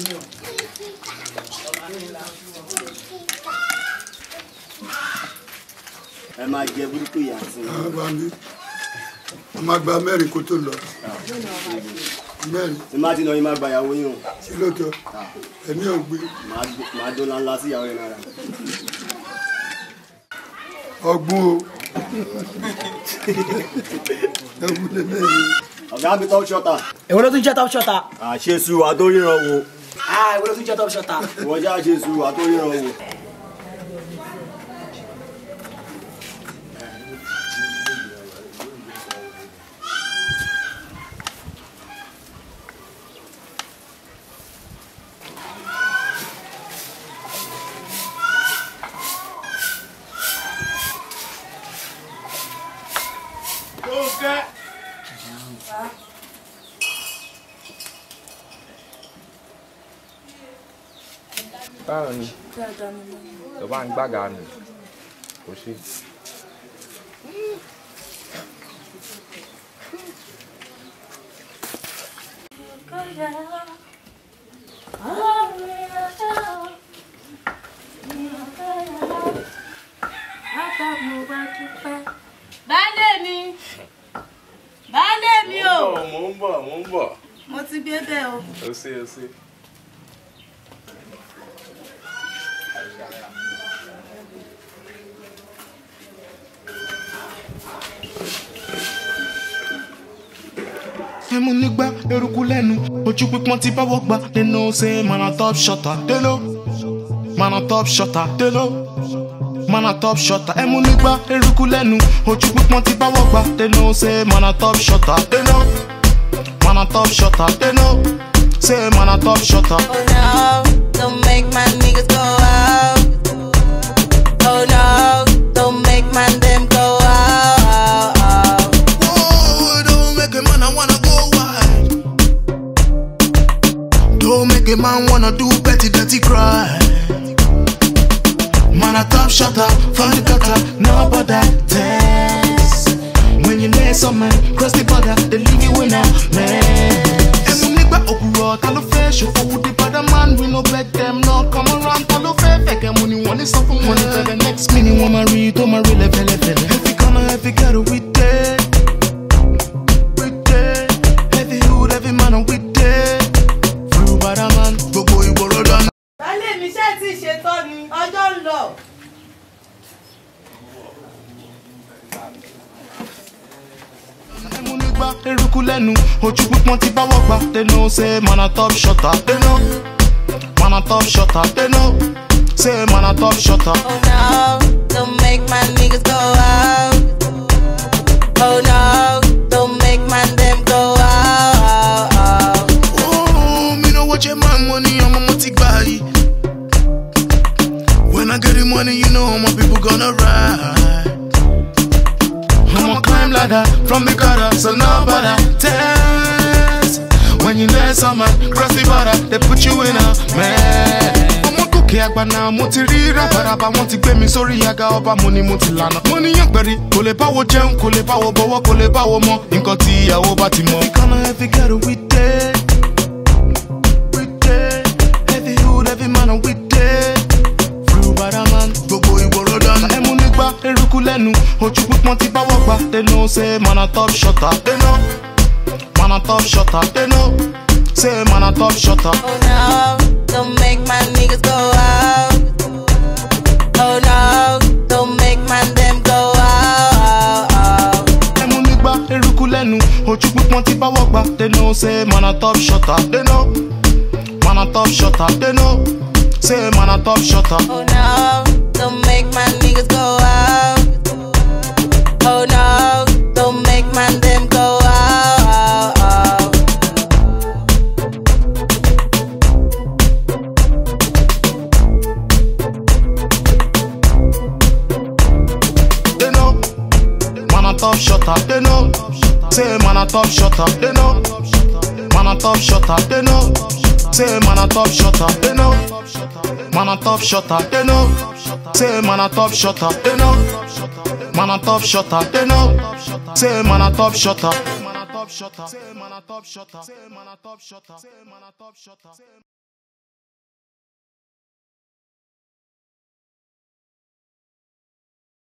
ẹ máa jẹ burúkú yà sí. a máa gba mẹ́rin kó tó lọ. mẹ́rin. tí má ti nà yín máa gba ìyàwó yín o. ṣé lóòótọ́ ah. ẹ̀mí ò gbé. màá dọ́là ńlá sí ìyàwó yẹn lára. ọgbọ́n o. ọ̀gá mi tọ́ ṣọ́ta. èwo ló tún jẹ́ tọ́ ṣọ́ta. àṣesù àtòríran wo. 我家是猪，我多一毫五。同学。báwo ni tó bá ń gbàgà nù kò sí. Bálé mi! Bálé mi o! Mo ń bọ̀, mo ń bọ̀. Mo ti gbé bẹ́ẹ̀ o. O ṣé o ṣé. ẹmu nígbà eruku lẹ́nu ojú pípọ́n ti bá wọ́gbà nínú ṣe mana top shotter délo mana top shotter délo mana top shotter ẹmu nígbà eruku lẹ́nu ojú pípọ́n ti bá wọ́gbà nínú ṣe mana top shotter délo mana top shotter délo ṣe mana top shotter. Oh, no. A man wanna do petty dirty cry. Man a top shutter, find the cutter, nobody test. When you need some man, cross the border, they leave you in a mess. And make we nigga okuro, talo fresh, you fool the bad man, we no beg them, no come around, talo fair, fake and money, one is something, one is the next minute, one marry, don't marry, level, level. Every corner, every ghetto, with dead. ọba eruku lẹ́nu ojú pípọ́n ti bá wọ́gbà they know say man a top shotter they know man a top shotter they know say man a top shotter. Oh no, don't make my niggas go out. Oh no, don't make my dem go out. Oh, me no watch your man money, I'm a multi When I get the money, you know my people gonna ride. climb ladder from the gutter, so nobody test. When you let someone cross the border, they put you in a mess. òkè àgbà náà mo ti rí rábàràbà wọn ti gbé mi sórí àga ọba mo ni mo ti lànà. mo níyàn gbẹ̀rì kò lè báwo jẹun kò lè báwo bọ̀wọ̀ kò lè báwo mọ nǹkan tí ìyàwó bá ti mọ. ìkànnà ẹ̀fíkẹ́rù wí dé. Ojukwu tipa wogba They know say man a top shotter They know Man a top shotter They know Say man a top shotter Oh no, don't make my niggas go out Oh no, don't make my them go out Ẹmu nígbà eruku lẹ́nu Ojukwu tipa wogba They know say man a top shotter They know Man a top shotter They know Say man a top shotter Oh no, don't make my niggas go out top shutter, they know. Say man a top shutter, they know. Man a top shutter, they know. Say man a top shutter, they know. Man a top shutter, they know. Say man a top shutter, they know. Man a top shutter, they know. Say man a top shutter. Say man a top shutter. Say man a top shutter. Say man a top shutter.